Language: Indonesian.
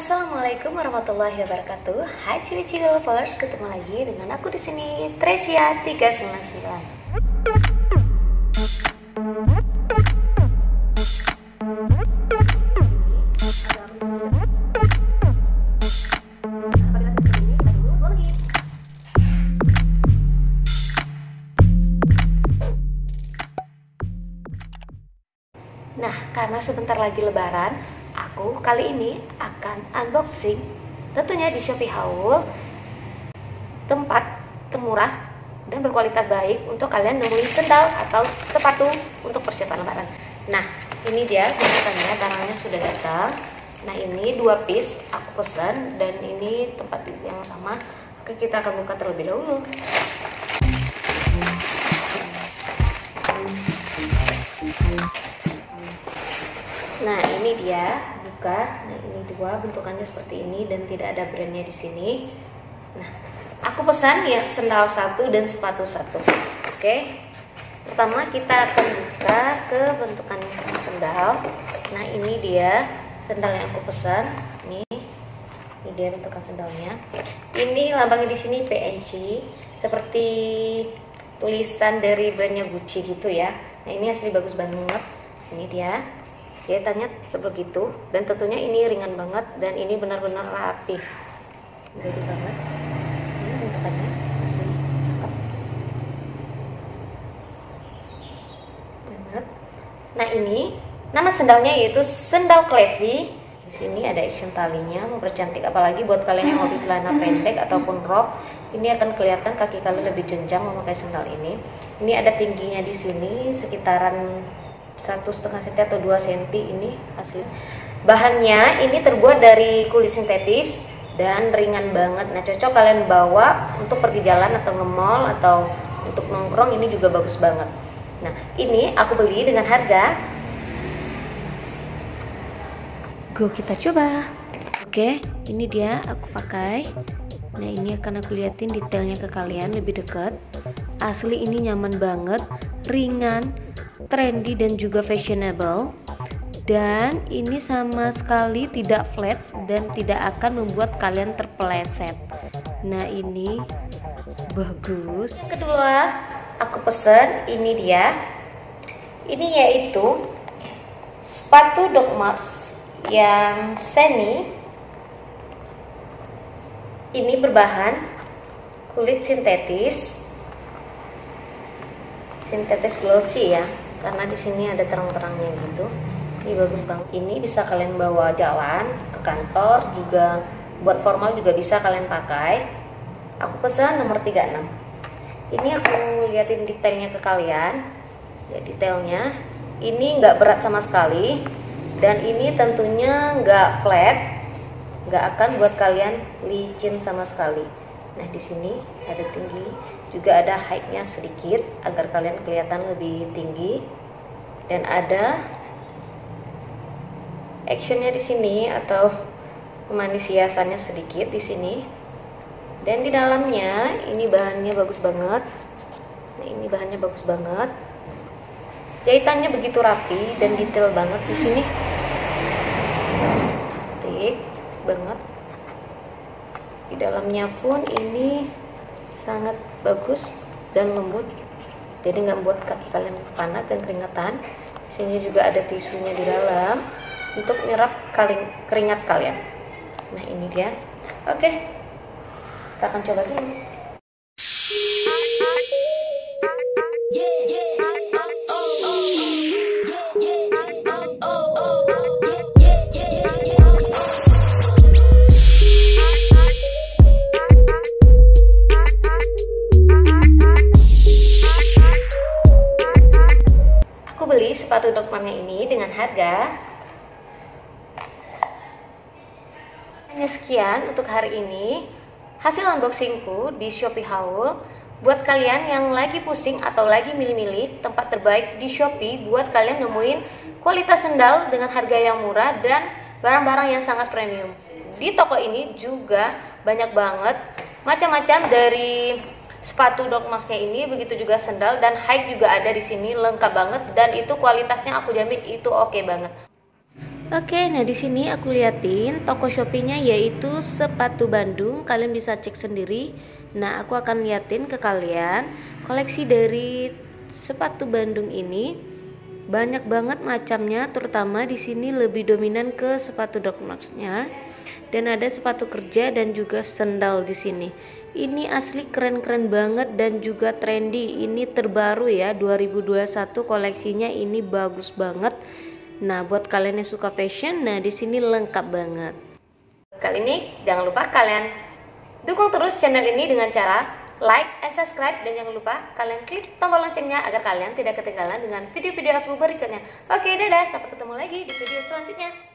Assalamualaikum warahmatullahi wabarakatuh. Hai ciwi-ciwi lovers, ketemu lagi dengan aku di sini Tresia 399. Nah, karena sebentar lagi lebaran, aku kali ini akan unboxing tentunya di Shopee Haul tempat termurah dan berkualitas baik untuk kalian nemuin sendal atau sepatu untuk persiapan lebaran. Nah, ini dia kelihatannya barangnya sudah datang. Nah, ini dua piece aku pesan dan ini tempat yang sama. Oke, kita akan buka terlebih dahulu. Nah, ini dia Nah, ini dua bentukannya seperti ini dan tidak ada brandnya di sini. Nah, aku pesan ya sendal satu dan sepatu satu. Oke. Pertama kita akan buka ke bentukan sendal. Nah, ini dia sendal yang aku pesan. Nih. Ini dia bentukan sendalnya. Ini lambangnya di sini PNG seperti tulisan dari brandnya Gucci gitu ya. Nah, ini asli bagus banget. Ini dia kelihatannya begitu dan tentunya ini ringan banget dan ini benar-benar rapi. Jadi banget. Ini bentukannya masih cakep. Banget. Nah ini nama sendalnya yaitu sendal Clevi di sini ada action talinya mempercantik apalagi buat kalian yang hobi celana pendek ataupun rok. Ini akan kelihatan kaki kalian lebih jenjang memakai sendal ini. Ini ada tingginya di sini sekitaran satu setengah senti atau 2 senti ini hasil. Bahannya ini terbuat dari kulit sintetis dan ringan banget. Nah cocok kalian bawa untuk pergi jalan atau nge-mall atau untuk nongkrong ini juga bagus banget. Nah ini aku beli dengan harga go kita coba. Oke ini dia aku pakai nah ini akan aku liatin detailnya ke kalian lebih dekat. Asli ini nyaman banget ringan trendy dan juga fashionable. Dan ini sama sekali tidak flat dan tidak akan membuat kalian terpeleset. Nah ini bagus. Kedua aku pesen ini dia. Ini yaitu sepatu Doc Mars yang semi ini berbahan kulit sintetis. Sintetis glossy ya karena di sini ada terang-terangnya gitu. Ini bagus banget. Ini bisa kalian bawa jalan ke kantor juga buat formal juga bisa kalian pakai. Aku pesan nomor 36 ini aku liatin detailnya ke kalian. Ya detailnya. Ini nggak berat sama sekali. Dan ini tentunya nggak flat nggak akan buat kalian licin sama sekali. Nah di sini ada tinggi juga ada height-nya sedikit agar kalian kelihatan lebih tinggi. Dan ada actionnya di sini atau pemanis hiasannya sedikit di sini. Dan di dalamnya ini bahannya bagus banget. Nah ini bahannya bagus banget. Jahitannya begitu rapi dan detail banget di sini. Cantik banget. Di dalamnya pun ini sangat bagus dan lembut. Jadi nggak membuat kaki kalian panas dan keringetan. Di sini juga ada tisunya di dalam untuk nyerap keringat kalian. Nah ini dia. Oke kita akan coba dulu sepatu dokternya ini dengan harga hanya sekian untuk hari ini. Hasil unboxingku di Shopee Haul buat kalian yang lagi pusing atau lagi milih-milih tempat terbaik di Shopee buat kalian nemuin kualitas sendal dengan harga yang murah dan barang-barang yang sangat premium. Di toko ini juga banyak banget macam-macam dari sepatu Doc Marsnya ini begitu juga sendal dan high juga ada di sini lengkap banget dan itu kualitasnya aku jamin itu oke okay banget Oke, nah di sini aku liatin toko Shopee-nya yaitu Sepatu Bandung. Kalian bisa cek sendiri. Nah, aku akan liatin ke kalian koleksi dari Sepatu Bandung ini banyak banget macamnya, terutama di sini lebih dominan ke sepatu dogmax-nya. Dan ada sepatu kerja dan juga sendal di sini. Ini asli keren-keren banget dan juga trendy. Ini terbaru ya 2021 koleksinya ini bagus banget Nah, buat kalian yang suka fashion, nah di sini lengkap banget. Kali ini jangan lupa kalian dukung terus channel ini dengan cara like and subscribe dan jangan lupa kalian klik tombol loncengnya agar kalian tidak ketinggalan dengan video-video aku berikutnya. Oke, dadah, sampai ketemu lagi di video selanjutnya.